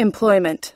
Employment.